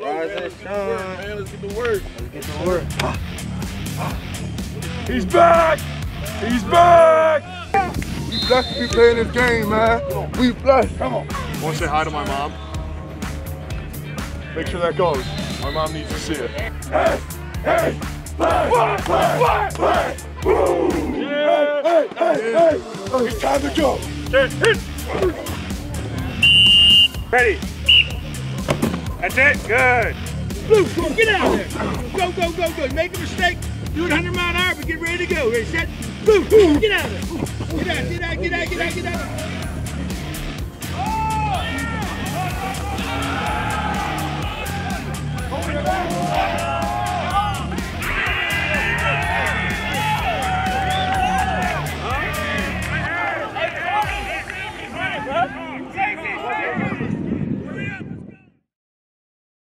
Rise and shine. Let's get to work. Get to work. He's back! He's back! We blessed to be playing this game, man. We blessed. Come on. Want to say hi to my mom? Make sure that goes. My mom needs to see it. Hey! Hey! Play! Play! Play! Play! Woo! Yeah! Hey! Hey! Hey! It's time to go. Ready. That's it. Good. Blue, go, get out of there. Go, go, go, go. Make a mistake. Do it 100 mile an hour, but get ready to go. Ready, set. Blue, get out of there. Get out, get out, get out, get out, get out.